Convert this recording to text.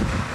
you